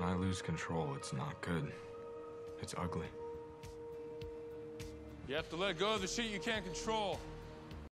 When I lose control, it's not good. It's ugly. You have to let go of the shit you can't control.